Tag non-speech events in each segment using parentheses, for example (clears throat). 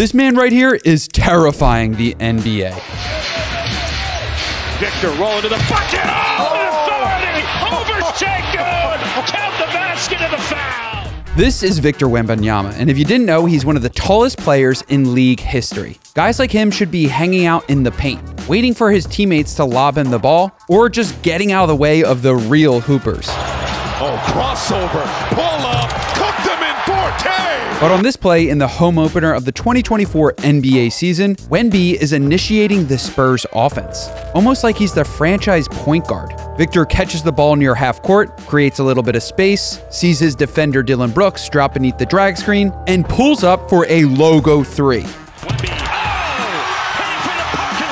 This man right here is terrifying the NBA. Victor rolling to the bucket. Oh, authority over. Count the basket and the foul. This is Victor Wembanyama, and if you didn't know, he's one of the tallest players in league history. Guys like him should be hanging out in the paint, waiting for his teammates to lob him the ball, or just getting out of the way of the real hoopers. Oh, crossover, pull up, But on this play in the home opener of the 2024 NBA season, Wemby is initiating the Spurs offense, almost like he's the franchise point guard. Victor catches the ball near half court, creates a little bit of space, sees his defender Dillon Brooks drop beneath the drag screen, and pulls up for a logo three. Oh, heading for the parking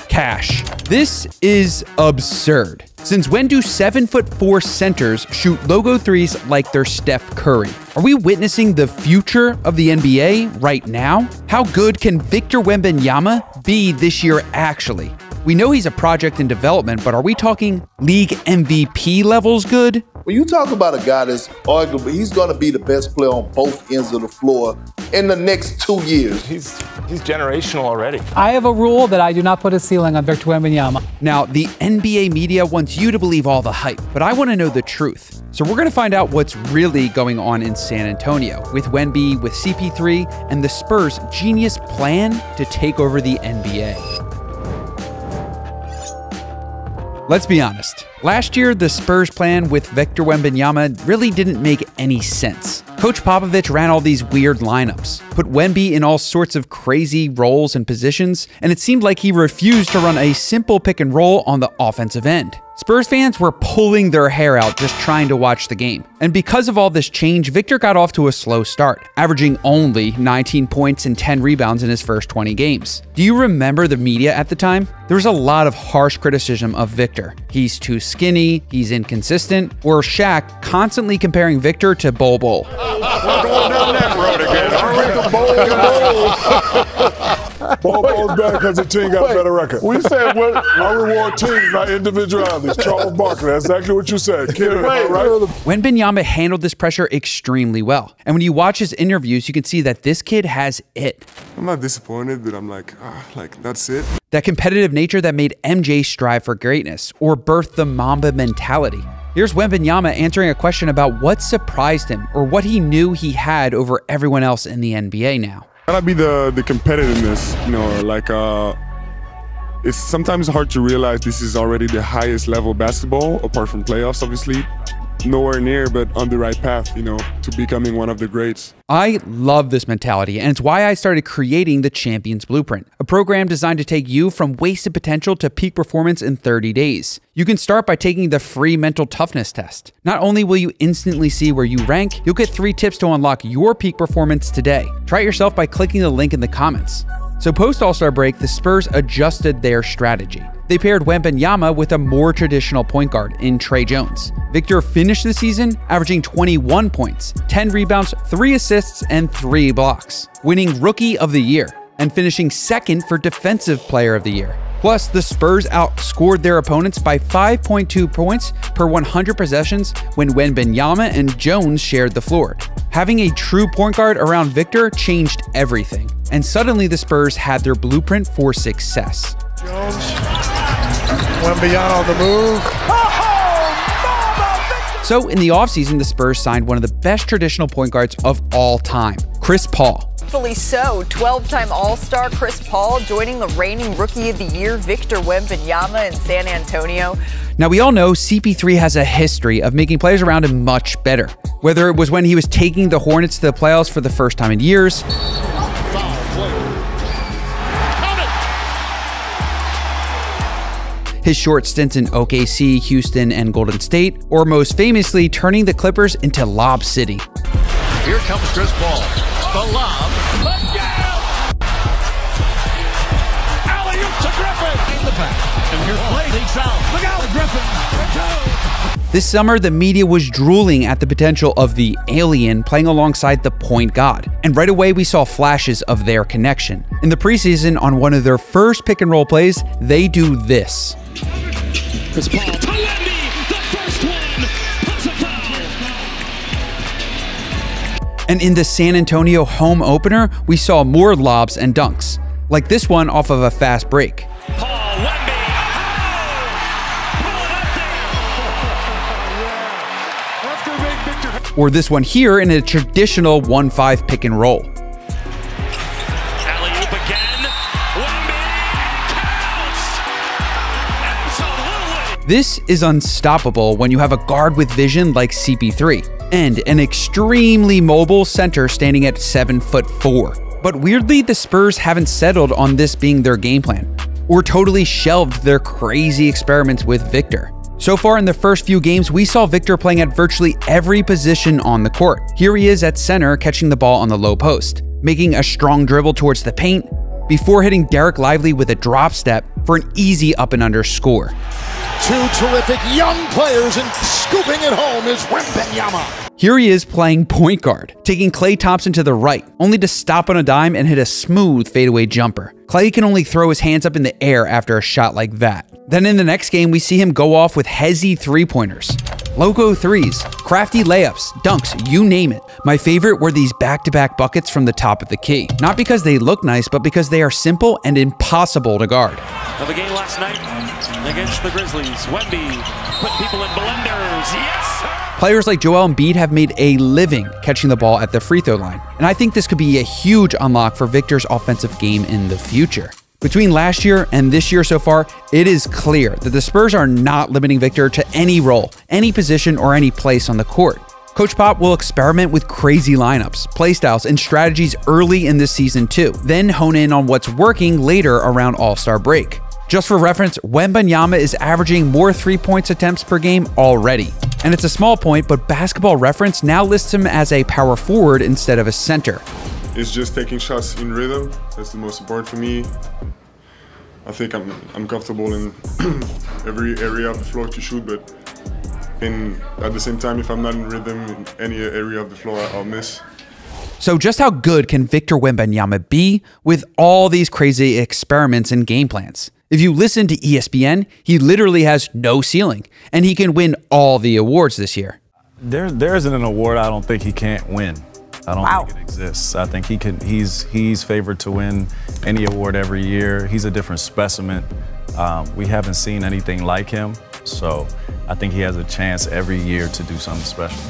lot. Cash. This is absurd. Since when do 7 foot 4 centers shoot logo threes like they're Steph Curry? Are we witnessing the future of the NBA right now? How good can Victor Wembanyama be this year actually? We know he's a project in development, but are we talking league MVP levels good? When you talk about a guy that's arguably, he's going to be the best player on both ends of the floor in the next two years. He's he's generational already. I have a rule that I do not put a ceiling on Victor Wembanyama. Now, the NBA media wants you to believe all the hype, but I want to know the truth. So we're going to find out what's really going on in San Antonio with Wemby, with CP3, and the Spurs' genius plan to take over the NBA. Let's be honest. Last year, the Spurs plan with Victor Wembanyama really didn't make any sense. Coach Popovich ran all these weird lineups, put Wemby in all sorts of crazy roles and positions, and it seemed like he refused to run a simple pick and roll on the offensive end. Spurs fans were pulling their hair out just trying to watch the game. And because of all this change, Victor got off to a slow start, averaging only 19 points and 10 rebounds in his first 20 games. Do you remember the media at the time? There was a lot of harsh criticism of Victor. He's too skinny, he's inconsistent, or Shaq constantly comparing Victor to Bol Bol. We're going down that road again. Ball (laughs) goes back because the team got a better record. We said what? (laughs) I reward teams, not individualities. Charles Barkley, that's exactly what you said. Kid, am I right? Wembanyama handled this pressure extremely well. And when you watch his interviews, you can see that this kid has it. I'm not disappointed, but I'm like, ah, like that's it. That competitive nature that made MJ strive for greatness or birth the Mamba mentality. Here's Wembanyama answering a question about what surprised him or what he knew he had over everyone else in the NBA now. Gotta be the the competitiveness, you know, like uh it's sometimes hard to realize this is already the highest level basketball, apart from playoffs, obviously. Nowhere near, but on the right path, you know, to becoming one of the greats. I love this mentality, and it's why I started creating the Champions Blueprint, a program designed to take you from wasted potential to peak performance in 30 days. You can start by taking the free mental toughness test. Not only will you instantly see where you rank, you'll get three tips to unlock your peak performance today. Try it yourself by clicking the link in the comments. So post All-Star break, the Spurs adjusted their strategy. They paired Wembanyama with a more traditional point guard in Tre Jones. Victor finished the season averaging 21 points, 10 rebounds, 3 assists, and 3 blocks, winning Rookie of the Year and finishing second for Defensive Player of the Year. Plus, the Spurs outscored their opponents by 5.2 points per 100 possessions when Wembanyama and Jones shared the floor. Having a true point guard around Victor changed everything, and suddenly the Spurs had their blueprint for success. Jones, Wembanyama on the move. So, in the offseason, the Spurs signed one of the best traditional point guards of all time, Chris Paul. Rightfully so. 12-time All-Star Chris Paul joining the reigning Rookie of the Year Victor Wembanyama in San Antonio. Now, we all know CP3 has a history of making players around him much better. Whether it was when he was taking the Hornets to the playoffs for the first time in years, his short stints in OKC, Houston, and Golden State, or most famously turning the Clippers into Lob City. Here comes Chris Paul. The lob. To Griffin. In the back. And here's Blake. Leaks out. Look out, Griffin. This summer, the media was drooling at the potential of the alien playing alongside the point god, and right away we saw flashes of their connection. In the preseason, on one of their first pick and roll plays, they do this. Chris Paul to Wemby. The first one. Puts a foul. And in the San Antonio home opener, we saw more lobs and dunks, like this one off of a fast break. Paul Wemby. Oh! Or this one here in a traditional 1 5 pick and roll. This is unstoppable when you have a guard with vision like CP3 and an extremely mobile center standing at 7 foot 4. But weirdly, the Spurs haven't settled on this being their game plan or totally shelved their crazy experiments with Victor. So far in the first few games, we saw Victor playing at virtually every position on the court. Here he is at center catching the ball on the low post, making a strong dribble towards the paint before hitting Dereck Lively with a drop step for an easy up and under score. Two terrific young players and scooping it home is Wembanyama. Here he is playing point guard, taking Klay Thompson to the right, only to stop on a dime and hit a smooth fadeaway jumper. Klay can only throw his hands up in the air after a shot like that. Then in the next game, we see him go off with hezzy three pointers. Logo threes, crafty layups, dunks, you name it. My favorite were these back to back buckets from the top of the key. Not because they look nice, but because they are simple and impossible to guard. Of the game last night against the Grizzlies. Wemby put people in blenders. Yes, sir. Players like Joel Embiid have made a living catching the ball at the free throw line, and I think this could be a huge unlock for Victor's offensive game in the future. Between last year and this year so far, it is clear that the Spurs are not limiting Victor to any role, any position, or any place on the court. Coach Pop will experiment with crazy lineups, playstyles, and strategies early in this season too, then hone in on what's working later around All-Star break. Just for reference, Wembanyama is averaging more three points attempts per game already. And it's a small point, but basketball reference now lists him as a power forward instead of a center. It's just taking shots in rhythm. That's the most important for me. I think I'm I'm comfortable in (clears throat) every area of the floor to shoot, but in at the same time, if I'm not in rhythm in any area of the floor, I'll miss. So, just how good can Victor Wembanyama be with all these crazy experiments and game plans? If you listen to E ESPN, he literally has no ceiling, and he can win all the awards this year. There, there isn't an award I don't think he can't win. I don't Wow. think it exists. I think he can. He's he's favored to win any award every year. He's a different specimen. Um, we haven't seen anything like him, so I think he has a chance every year to do something special.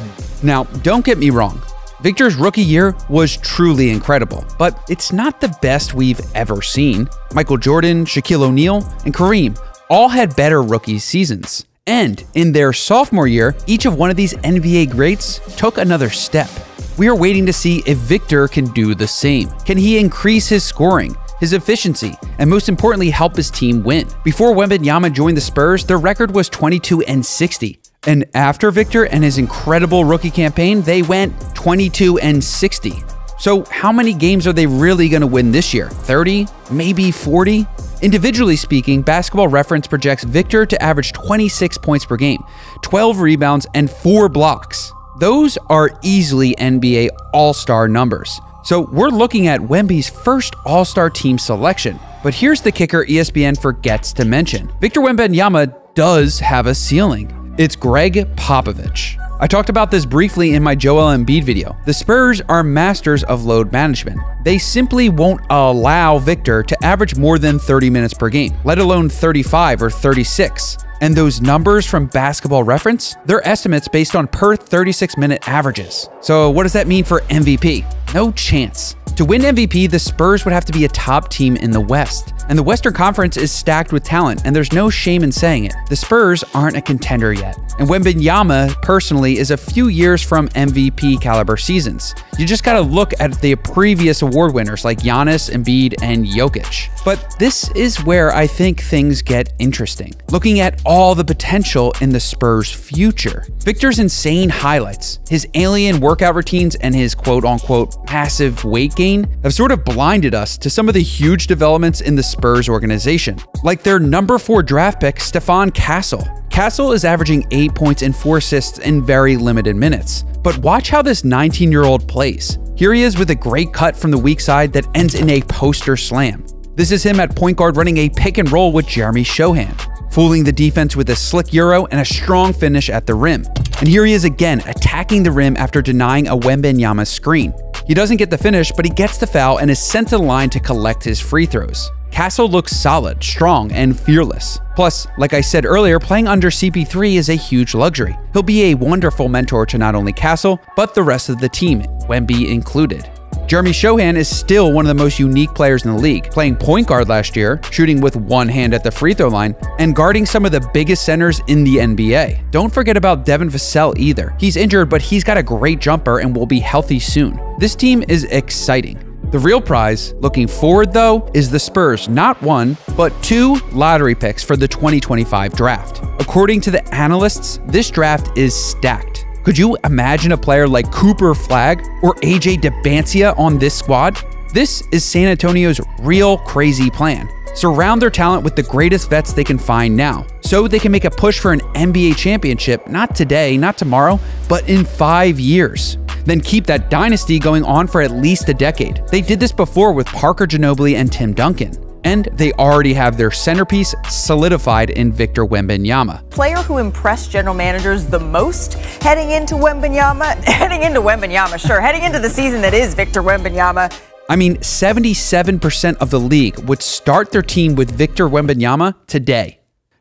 Now, don't get me wrong. Victor's rookie year was truly incredible, but it's not the best we've ever seen. Michael Jordan, Shaquille O'Neal, and Kareem all had better rookie seasons. And in their sophomore year, each of one of these NBA greats took another step. We are waiting to see if Victor can do the same. Can he increase his scoring, his efficiency, and most importantly, help his team win? Before Wembanyama joined the Spurs, their record was 22 and 60. And after Victor and his incredible rookie campaign, they went 22 and 60. So, how many games are they really going to win this year? 30? Maybe 40? Individually speaking, Basketball Reference projects Victor to average 26 points per game, 12 rebounds, and 4 blocks. Those are easily NBA All Star numbers. So, we're looking at Wemby's first All Star team selection. But here's the kicker ESPN forgets to mention Victor Wembanyama does have a ceiling. It's Gregg Popovich. I talked about this briefly in my Joel Embiid video. The Spurs are masters of load management. They simply won't allow Victor to average more than 30 minutes per game, let alone 35 or 36. And those numbers from basketball reference, they're estimates based on per 36 minute averages. So, what does that mean for MVP? No chance. To win MVP, the Spurs would have to be a top team in the West. And the Western Conference is stacked with talent, and there's no shame in saying it. The Spurs aren't a contender yet. And Wembanyama, personally, is a few years from MVP caliber seasons. You just gotta look at the previous award winners like Giannis, Embiid, and Jokic. But this is where I think things get interesting. Looking at all the potential in the Spurs' future. Victor's insane highlights, his alien workout routines, and his quote unquote passive weight gain have sort of blinded us to some of the huge developments in the Spurs organization, like their number four draft pick, Stephon Castle. Castle is averaging 8 points and 4 assists in very limited minutes. But watch how this 19 year old plays. Here he is with a great cut from the weak side that ends in a poster slam. This is him at point guard running a pick and roll with Jeremy Sochan. fooling the defense with a slick euro and a strong finish at the rim. And here he is again, attacking the rim after denying a Wembanyama screen. He doesn't get the finish, but he gets the foul and is sent to the line to collect his free throws. Castle looks solid, strong, and fearless. Plus, like I said earlier, playing under CP3 is a huge luxury. He'll be a wonderful mentor to not only Castle, but the rest of the team, Wemby included. Jeremy Sochan is still one of the most unique players in the league, playing point guard last year, shooting with one hand at the free throw line, and guarding some of the biggest centers in the NBA. Don't forget about Devin Vassell either. He's injured, but he's got a great jumper and will be healthy soon. This team is exciting. The real prize, looking forward though, is the Spurs not one, but two lottery picks for the 2025 draft. According to the analysts, this draft is stacked. Could you imagine a player like Cooper Flagg or AJ Dybantsa on this squad? This is San Antonio's real crazy plan. Surround their talent with the greatest vets they can find now, so they can make a push for an NBA championship not today, not tomorrow, but in five years. Then keep that dynasty going on for at least a decade. They did this before with Parker Ginobili and Tim Duncan and they already have their centerpiece solidified in Victor Wembanyama. Player who impressed general managers the most heading into Wembanyama, (laughs) heading into Wembanyama, sure, heading into the season that is Victor Wembanyama. I mean, 77% of the league would start their team with Victor Wembanyama today.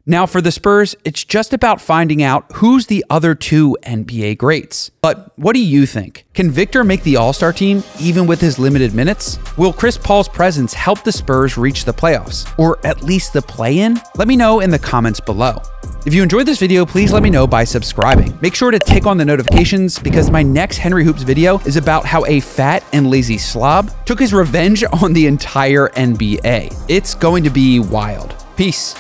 Now, for the Spurs, it's just about finding out who's the other two NBA greats. But what do you think? Can Victor make the All Star team even with his limited minutes? Will Chris Paul's presence help the Spurs reach the playoffs, or at least the play in? Let me know in the comments below. If you enjoyed this video, please let me know by subscribing. Make sure to tick on the notifications because my next Henry Hoops video is about how a fat and lazy slob took his revenge on the entire NBA. It's going to be wild. Peace.